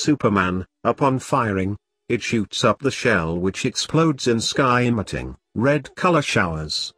Superman, upon firing, it shoots up the shell which explodes in sky emitting red color showers.